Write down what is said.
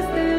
was there.